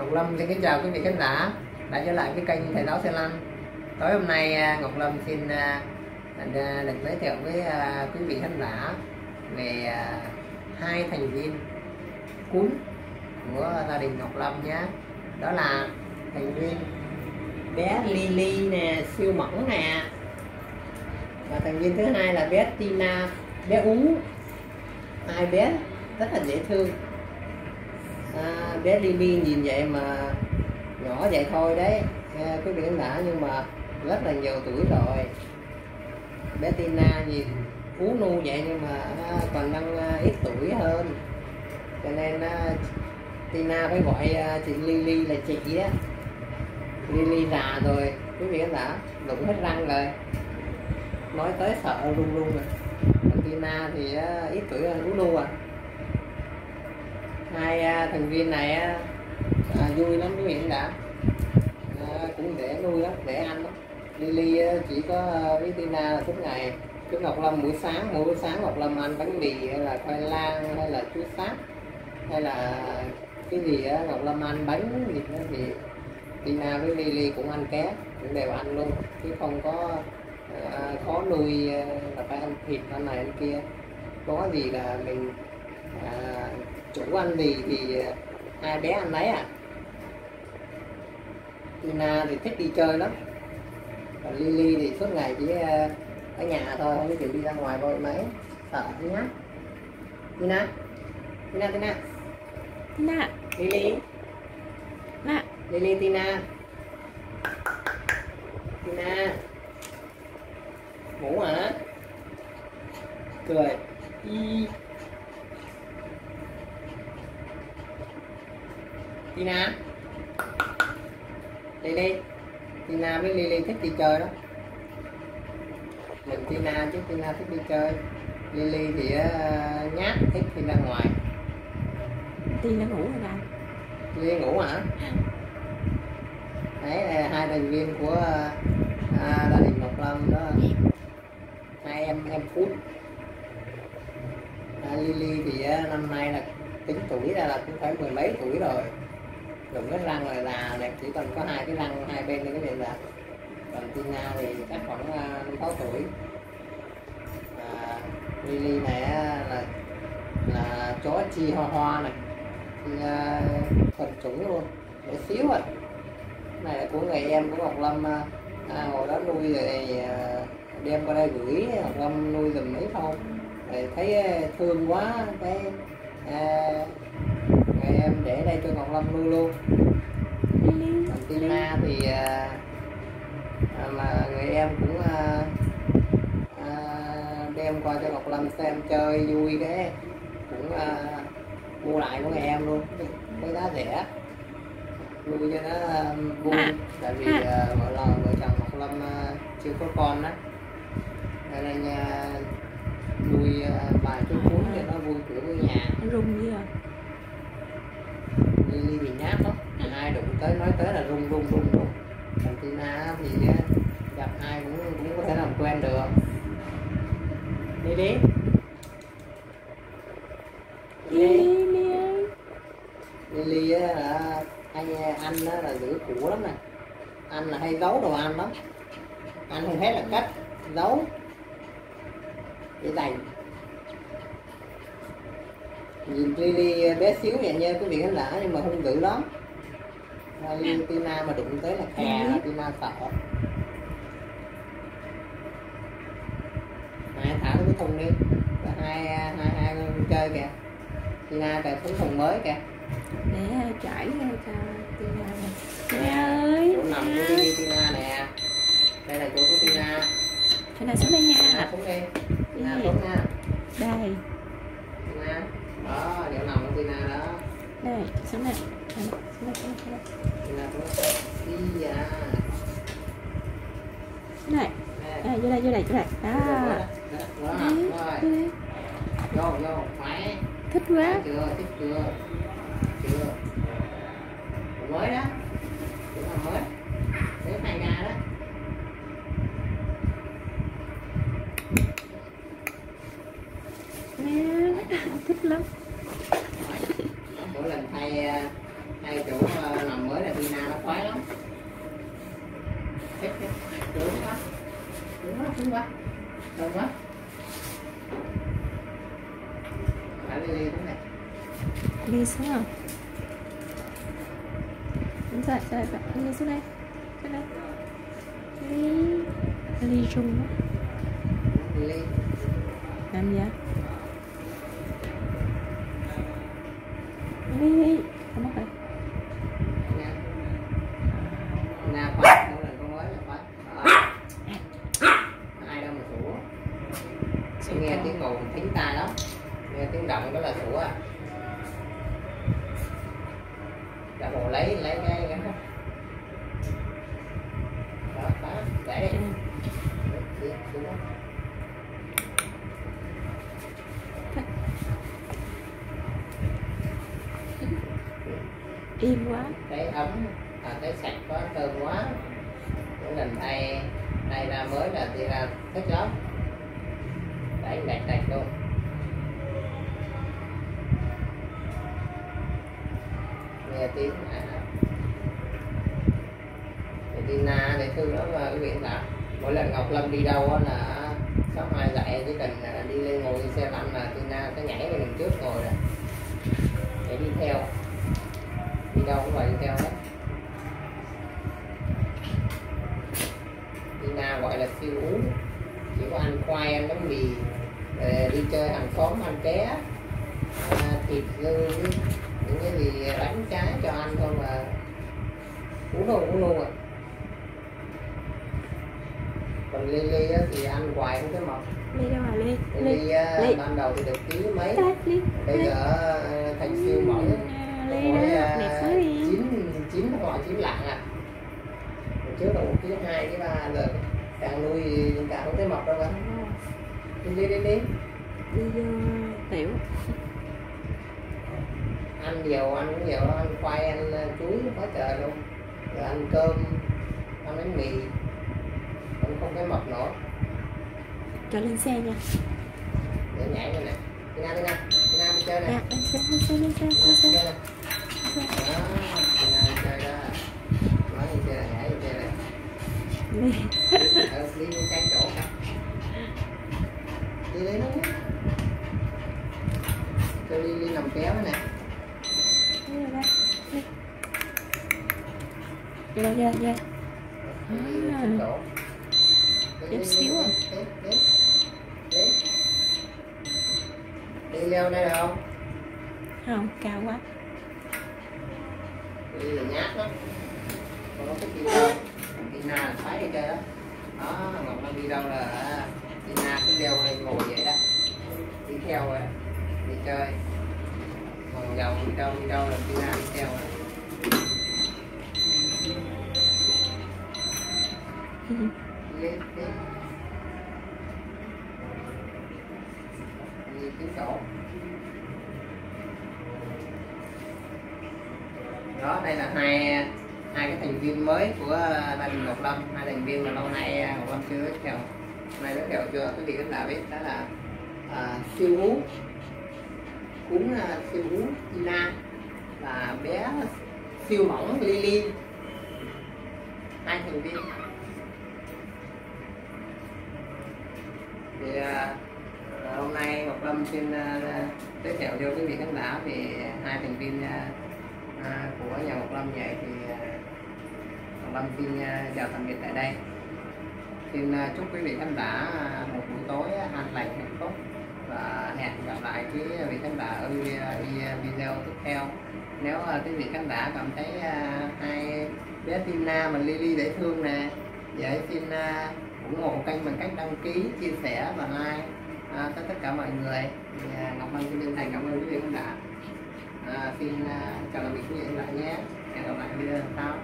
Ngọc Lâm xin kính chào quý vị khán giả đã trở lại với kênh thầy giáo xe lăn tối hôm nay à, Ngọc Lâm xin à, à, được giới thiệu với quý vị khán giả về hai thành viên cún của gia đình Ngọc Lâm nhé. Đó là thành viên bé Lily nè, siêu mỏng nè. Và thành viên thứ hai là bé Tina, bé Ú. Hai bé rất là dễ thương à, bé Lily nhìn vậy mà nhỏ vậy thôi đấy. À, quý vị đã nhưng mà rất là nhiều tuổi rồi. Bé Tina nhìn ú nu vậy nhưng mà à, còn đang à, ít tuổi hơn. Cho nên à, Tina phải gọi à, chị Lily là chị á. Lily già rồi quý vị đã đụng hết răng rồi. Nói tới sợ run run rồi. Tina thì à, ít tuổi hơn ú nu à hai à, thành viên này à, à, vui lắm quý vị đã à, cũng dễ nuôi lắm dễ ăn lắm. Lily à, chỉ có với Tina là suốt ngày. Chú Ngọc Lâm buổi sáng mỗi buổi sáng Ngọc Lâm ăn bánh mì hay là khoai lang hay là chuối sáp hay là cái gì á Ngọc Lâm ăn bánh gì đó thì Tina với Lily cũng ăn ké cũng đều ăn luôn. Chứ không có à, khó nuôi là phải ăn thịt ăn này ăn kia. Có gì là mình à, chủ ăn gì thì hai bé ăn lấy à? Tina thì thích đi chơi lắm. Còn Lily thì suốt ngày chỉ ờ, ở nhà thôi không chịu đi ra ngoài vội mấy sợ nhá Tina. Tina Tina. Tina. Lily. Nè Lily Tina. Tina. Ngủ hả? Cười. Y Tina đi đi. Tina với Lily thích đi chơi đó. Mình Tina chứ Tina thích đi chơi. Lily thì uh, nhát thích đi ra ngoài. Tina ngủ rồi đâu Lily ngủ hả? Đấy là hai thành viên của à, gia đình Ngọc Lâm đó. Hai em em phút. À, Lily thì uh, năm nay là tính tuổi ra là cũng phải mười mấy tuổi rồi đụng cái răng là là đẹp chỉ cần có hai cái răng hai bên cái này là còn Tina thì chắc khoảng à, năm sáu tuổi. À, Lily này là là chó chi hoa hoa này. À, thuần chủng luôn để xíu à. rồi này là của người em của Ngọc Lâm à, hồi đó nuôi rồi đem qua đây gửi Ngọc Lâm nuôi dùm mấy không rồi thấy thương quá cái à, người em để đây cho Ngọc Lâm nuôi luôn. Còn Tina thì à, mà người em cũng à, à, đem qua cho Ngọc Lâm xem chơi vui cái cũng à, mua lại của người em luôn. Với giá rẻ. Nuôi cho nó vui. Tại vì à, vợ là vợ chồng Ngọc Lâm à, chưa có con đó nên à, nuôi à, vài chú cuốn cho nó vui cửa với nhà. Rung với à Lily bị nhát lắm ai đụng tới nói tới là rung rung rung rung. Còn Tina thì gặp ai cũng cũng có thể làm quen được. Đi đi. Lily á là anh anh đó là giữ củ lắm nè. Anh là hay giấu đồ ăn lắm. Anh hay thấy là cách giấu. Để dành nhìn Lily bé xíu vậy nha quý vị khán giả nhưng mà hung dữ lắm. Lily Tina mà đụng tới là khè là Tina sợ. Hai thả cái thùng đi. Và hai hai hai chơi kìa. Tina kìa xuống thùng mới kìa. Để chảy ra cho Tina nè. Tina ơi chỗ nằm của Tina. Nè. Đây là chỗ của Tina. Tina xuống đây nha. Xuống đi. Tina xuống nha. Đây đó chỗ nằm của Tina đó. Đây xuống đây. Xuống đây xuống đây Tina xuống đi à. Này. À, vô đây vô đây vô đây. Đó. đấy, vô vô khỏe. Thích quá. Thấy chưa thích chưa? Chưa. Còn mới đó. Chỗ nào mới. Để hai ga đó. Thích lắm mỗi lần thay hai chỗ uh, nằm mới là Tina nó khoái lắm chết chết đúng quá đúng quá đúng quá đúng quá phải đi đi đúng này đi xuống nào Đúng rồi, rồi, rồi, đi xuống đây. Xuống đây. Đi, đi chung, á đi Làm gì vậy Không mất rồi nha na khoái mỗi lần con mới là khoái Đó. ai đâu mà sủa Tôi nghe tiếng ồn thính tai lắm nghe tiếng động đó là sủa. Đã bộ lấy lấy cái cái đó đó để đi. Đi đó. Im quá. Thấy ấm à, thấy sạch quá thơm quá. Mỗi lần thay thay ra mới là thì ra thích lắm. Đấy đạch đạch luôn nghe tiếng à, thì Tina để thương đó mà quý vị là mỗi lần Ngọc Lâm đi đâu á là sáu hai dạy chỉ cần đi lên ngồi trên xe lăn là Tina sẽ nhảy về đằng trước ngồi rồi để đi theo. Đi đâu cũng vậy đi theo hết. Tina gọi là siêu uống chỉ có ăn khoai ăn bánh mì ờ, đi chơi hàng xóm ăn ké. À, thịt lư những cái gì bánh trái cho ăn thôi mà uống luôn uống luôn à. Còn Lily á, thì ăn hoài không cái mập. Ly đâu à? Ly Ly Ly. ban đầu thì được ký mấy. Ly Ly bây Ly giờ ờ, thành siêu mỏng Ly quá đi. chín chín gọi chín lạng à. Hồi trước là một ký hai ký ba giờ càng nuôi càng không thấy mập đâu mà. Đi đi đi. Đi Đi tiểu ăn nhiều ăn cũng nhiều ăn khoai ăn ờ, chuối quá trời luôn. Rồi ăn cơm ăn bánh mì. Cũng không thấy mập nổi Cho lên xe nha. Để nhảy lên nè. Đi nào đi nào đi nào đi chơi nè. Dạ, lên xe, lên xe, lên xe, lên xe. đó đi chơi đó nói đi chơi là nhảy đi chơi ở đi vô cái chỗ cả đi lấy nó nhé. Cho đi đi nằm kéo nè Ly rồi đây À. cái chỗ Đi, Chút xíu à. đi, leo đây không? Không, cao quá. Đi là nhát lắm có đi đâu. Đi na là đi chơi đó. Đó ngọc nó đi đâu là đi na cứ leo lên ngồi vậy đó. Đi theo rồi đi chơi. Còn vòng đi đâu đi đâu là đi na đi theo rồi đi đi đi kiếm chỗ đó đây là hai hai cái thành viên mới của gia đình Ngọc Lâm. Hai thành viên mà lâu nay à, Ngọc Lâm chưa giới thiệu nay giới thiệu chưa? Quý vị khán giả biết đó là à, siêu hú cúng uh, à, siêu hú Tina và bé siêu mỏng Lily hai thành viên. Thì à, à, hôm nay Ngọc Lâm xin à, à, giới thiệu cho quý vị khán giả về hai thành viên à, à, của nhà Ngọc Lâm vậy. Thì à, Ngọc Lâm xin à, chào tạm biệt tại đây. Xin à, chúc quý vị khán giả một buổi tối an lành hạnh phúc và hẹn gặp lại quý vị khán giả ở video tiếp theo nếu uh, quý vị khán giả cảm thấy uh, hai bé Tina và Lily dễ thương nè vậy xin uh, ủng hộ kênh bằng cách đăng ký chia sẻ và like uh, cho tất cả mọi người. Thì, à, Ngọc Lâm xin chân thành cảm ơn quý vị khán giả. Uh, xin uh, chào tạm biệt quý vị khán giả nhé. Hẹn gặp lại video lần sau.